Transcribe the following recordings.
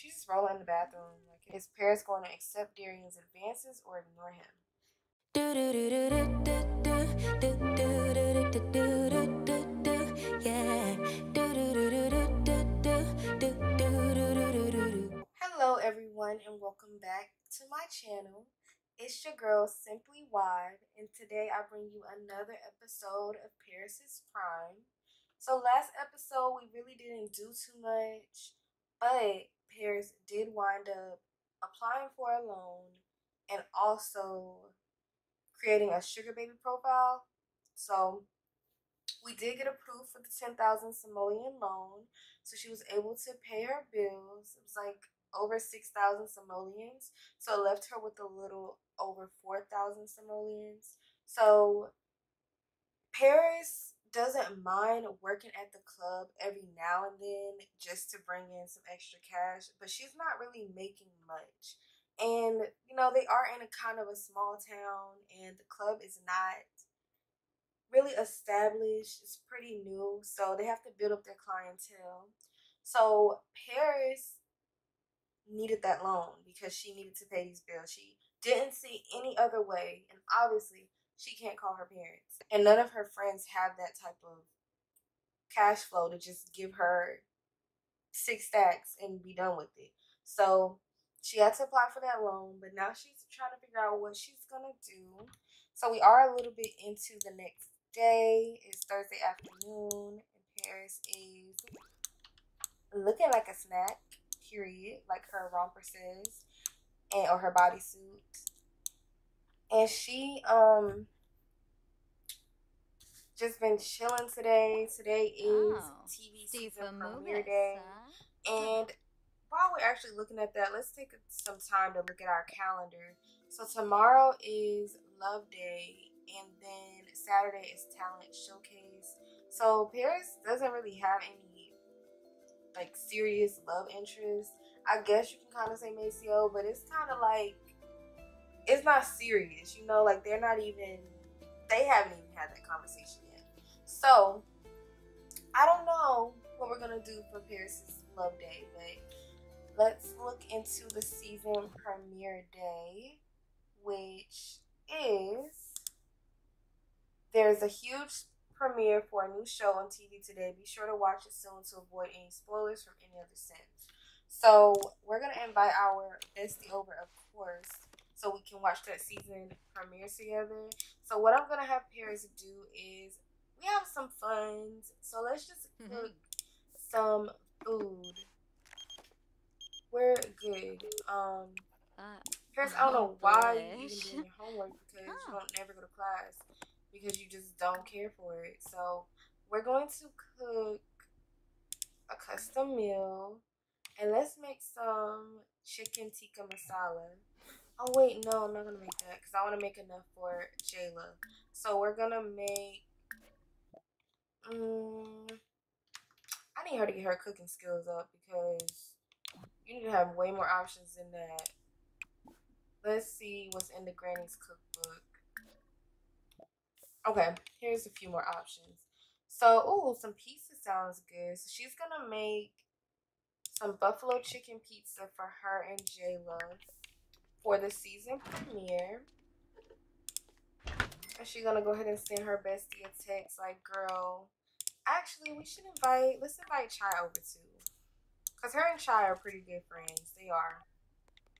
She's just rolling in the bathroom. Like, is Paris going to accept Darian's advances or ignore him? Hello, everyone, and welcome back to my channel. It's your girl, Simply Wyv, and today I bring you another episode of Paris's Prime. So, last episode, we really didn't do too much, but Paris did wind up applying for a loan and also creating a sugar baby profile. So we did get approved for the 10,000 simoleon loan. So she was able to pay her bills. It was like over 6,000 simoleons. So it left her with a little over 4,000 simoleons. So Paris doesn't mind working at the club every now and then just to bring in some extra cash, but she's not really making much. And, you know, they are in a kind of a small town, and the club is not really established. It's pretty new, so they have to build up their clientele. So Paris needed that loan because she needed to pay these bills. She didn't see any other way, and obviously she can't call her parents. And none of her friends have that type of cash flow to just give her six stacks and be done with it. So she had to apply for that loan, but now she's trying to figure out what she's gonna do. So we are a little bit into the next day. It's Thursday afternoon, and Paris is looking like a snack, period, like her romper says, and or her bodysuit and she um just been chilling today. Today is oh, TV season premiere day, and while we're actually looking at that, let's take some time to look at our calendar. So tomorrow is Love Day, and then Saturday is Talent Showcase. So Paris doesn't really have any like serious love interest. I guess you can kind of say Maceo, but it's kind of like it's not serious, you know, like they're not even they haven't even had that conversation yet. So I don't know what we're gonna do for Paris's love day, but let's look into the season premiere day, which is there's a huge premiere for a new show on TV today. Be sure to watch it soon to avoid any spoilers from any other sense. So we're gonna invite our bestie over, of course, so we can watch that season premiere together. So what I'm gonna have Paris do is we have some funds. So let's just mm-hmm. cook some food. We're good. Um uh, Paris, I don't know why you even doing your homework because oh. you don't never go to class because you just don't care for it. So we're going to cook a custom meal and let's make some chicken tikka masala. Oh wait, no, I'm not gonna make that because I want to make enough for Jayla. So we're gonna make. Um, I need her to get her cooking skills up because you need to have way more options than that. Let's see what's in the Granny's cookbook. Okay, here's a few more options. So, oh, some pizza sounds good. So she's gonna make some buffalo chicken pizza for her and Jayla for the season premiere. And she's gonna go ahead and send her bestie a text like, girl, actually we should invite let's invite Chai over too. Cause her and Chai are pretty good friends. They are.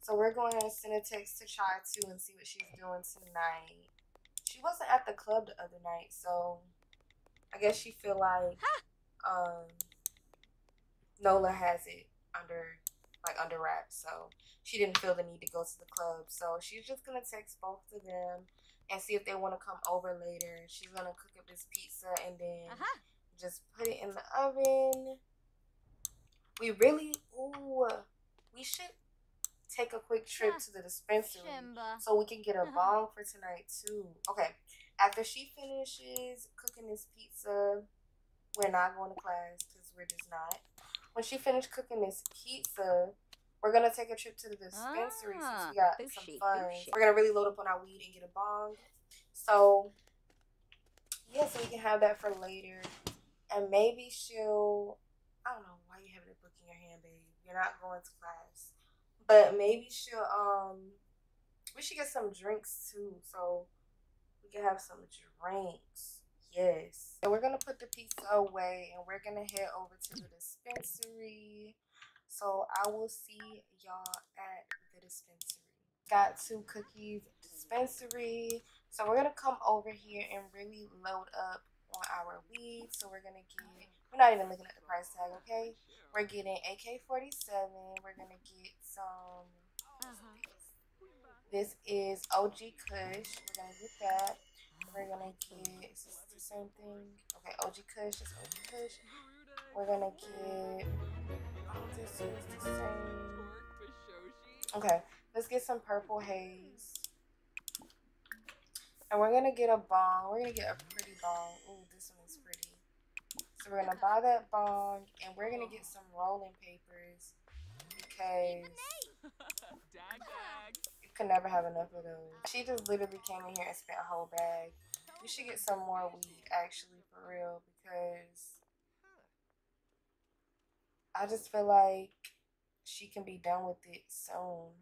So we're going to send a text to Chai too and see what she's doing tonight. She wasn't at the club the other night, so I guess she feel like um Nola has it under like under wraps. So she didn't feel the need to go to the club. So she's just gonna text both of them and see if they want to come over later. She's gonna cook up this pizza and then uh-huh. just put it in the oven. We really, ooh, we should take a quick trip to the dispensary so we can get a uh-huh. bong for tonight too. Okay, after she finishes cooking this pizza, we're not going to class because we're just not when she finished cooking this pizza, we're gonna take a trip to the dispensary ah, since we got some fun. We're gonna really load up on our weed and get a bong. So yeah, so we can have that for later. And maybe she'll I don't know why you having a book in your hand, babe. You're not going to class. But maybe she'll um we should get some drinks too, so we can have some drinks. Yes. And we're gonna put the pizza away and we're gonna head over to the dispensary. So I will see y'all at the dispensary. Got two cookies dispensary. So we're gonna come over here and really load up on our weed. So we're gonna get we're not even looking at the price tag, okay? We're getting AK forty seven, we're gonna get some uh-huh. this is OG Kush. We're gonna get that. We're gonna get is the same thing? Okay, OG Kush is OG Kush. We're gonna get this is the same. Okay, let's get some purple haze. And we're gonna get a bong. We're gonna get a pretty bong. Ooh, this one is pretty. So we're gonna buy that bong and we're gonna get some rolling papers because could never have enough of those. She just literally came in here and spent a whole bag. We should get some more weed, actually, for real, because I just feel like she can be done with it soon.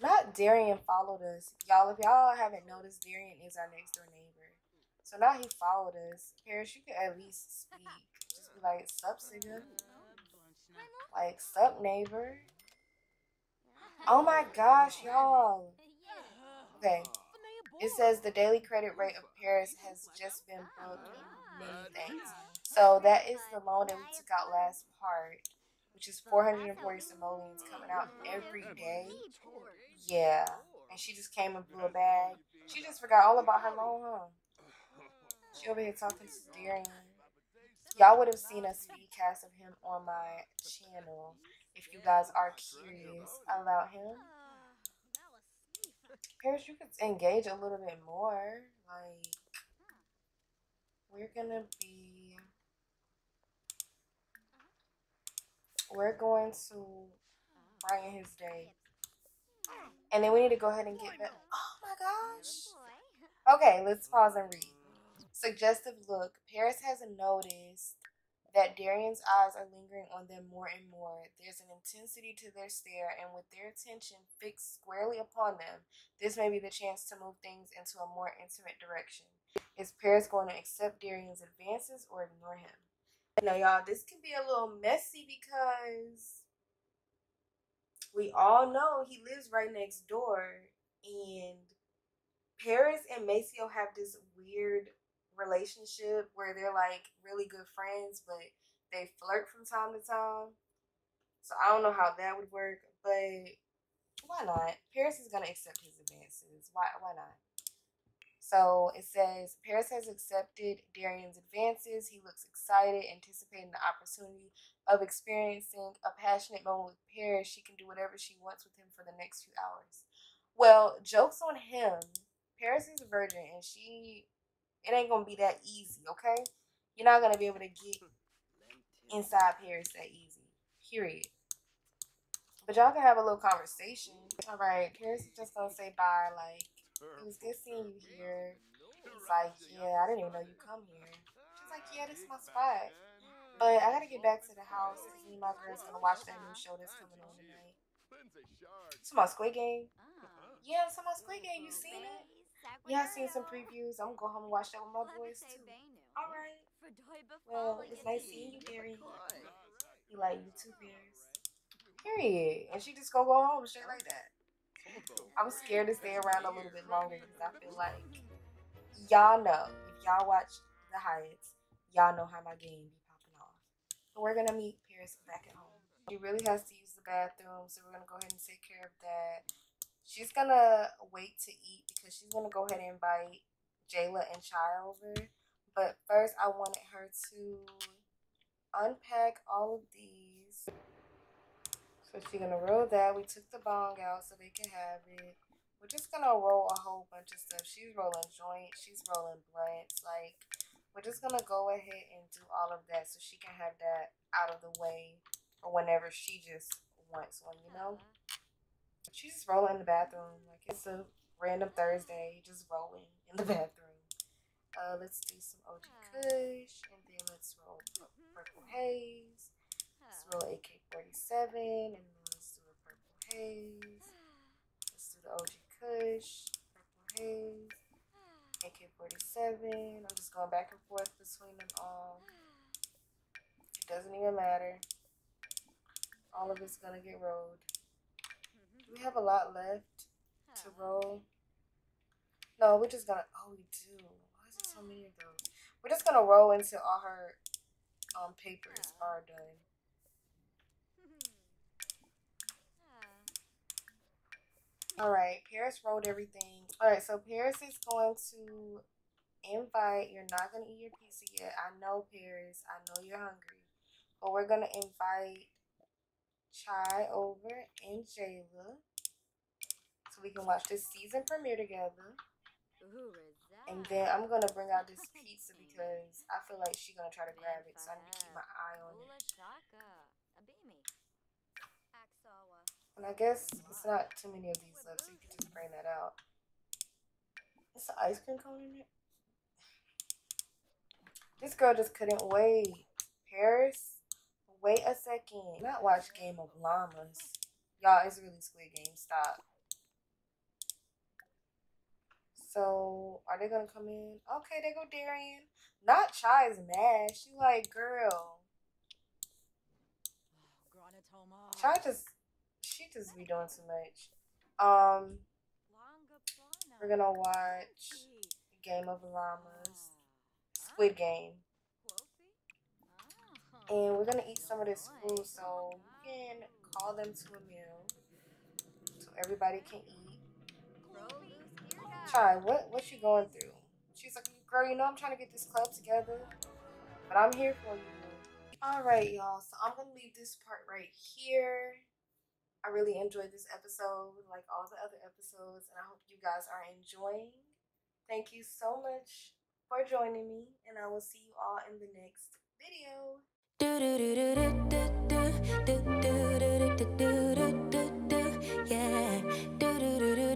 Not Darian followed us. Y'all, if y'all haven't noticed, Darian is our next door neighbor. So now he followed us. Paris, you could at least speak. Just be like, sup, Sigga? Like, sup, neighbor? Oh my gosh, y'all. Okay. It says the daily credit rate of Paris has just been broken. Many things. So that is the loan that we took out last part, which is 440 simoleons coming out every day. Yeah. And she just came and blew a bag. She just forgot all about her loan, huh? She over here talking to Darian. Y'all would have seen a speed cast of him on my channel if you guys are curious about him. Paris, you could engage a little bit more. Like, we're gonna be. We're going to brighten his day. And then we need to go ahead and get back. Oh my gosh. Okay, let's pause and read. Suggestive look. Paris has noticed that Darian's eyes are lingering on them more and more. There's an intensity to their stare, and with their attention fixed squarely upon them, this may be the chance to move things into a more intimate direction. Is Paris going to accept Darian's advances or ignore him? Now, y'all, this can be a little messy because we all know he lives right next door, and Paris and Maceo have this weird relationship where they're like really good friends, but they flirt from time to time. So I don't know how that would work, but why not? Paris is gonna accept his advances. Why why not? So it says Paris has accepted Darian's advances. He looks excited, anticipating the opportunity of experiencing a passionate moment with Paris. She can do whatever she wants with him for the next few hours. Well, jokes on him. Paris is a virgin and she it ain't gonna be that easy, okay? You're not gonna be able to get inside Paris that easy. Period. But y'all can have a little conversation. All right, Paris is just gonna say bye. Like, it was good seeing you here. It's like, yeah, I didn't even know you come here. She's like, yeah, this is my spot. But I gotta get back to the house me and my girl's gonna watch that new show that's coming on tonight. It's my Squid Game. Yeah, it's my Squid Game. You seen it? Yeah, I seen some previews. I'm gonna go home and watch that with my boys too. All right. Well, it's nice seeing you, Gary. You like you too, Bears. Period. And she just gonna go home and shit like that. I'm scared to stay around a little bit longer because I feel like y'all know if y'all watch the Hyatts, y'all know how my game be popping off. So we're gonna meet Paris back at home. She really has to use the bathroom, so we're gonna go ahead and take care of that. She's gonna wait to eat because she's gonna go ahead and invite Jayla and Chai over. But first, I wanted her to unpack all of these. So she's gonna roll that. We took the bong out so they can have it. We're just gonna roll a whole bunch of stuff. She's rolling joints. She's rolling blunts. Like, we're just gonna go ahead and do all of that so she can have that out of the way or whenever she just wants one, you know? Uh-huh. She's just rolling in the bathroom. Like it's a random Thursday, just rolling in the bathroom. Uh, let's do some OG hmm. Kush, and then let's roll Purple Haze. Let's hmm. roll AK-47, and then let's do a Purple Haze. Let's do the OG Kush, Purple Haze, hmm. AK-47. I'm just going back and forth between them all. It doesn't even matter. All of it's gonna get rolled. We have a lot left to roll? No, we're just gonna. Oh, we do. Why is there so many of those? We're just gonna roll until all her um papers are done. Alright, Paris wrote everything. Alright, so Paris is going to invite. You're not gonna eat your pizza yet. I know, Paris. I know you're hungry. But we're gonna invite Chai over and Jayla so we can watch this season premiere together. And then I'm gonna bring out this pizza because I feel like she's gonna try to grab it, so I need to keep my eye on it. And I guess it's not too many of these left, so you can just bring that out. Is the ice cream cone in it? This girl just couldn't wait. Paris Wait a second. Not watch Game of Llamas. Y'all, it's really Squid Game. Stop. So, are they gonna come in? Okay, they go Darian. Not Chai is mad. She like, girl. Chai just, she just be doing too much. Um, we're gonna watch Game of Llamas. Squid Game and we're gonna eat some of this food so we can call them to a meal so everybody can eat. Chai, what what you going through? She's like, girl, you know I'm trying to get this club together, but I'm here for you. All right, y'all. So I'm gonna leave this part right here. I really enjoyed this episode, like all the other episodes, and I hope you guys are enjoying. Thank you so much for joining me, and I will see you all in the next video yeah. Do do do do.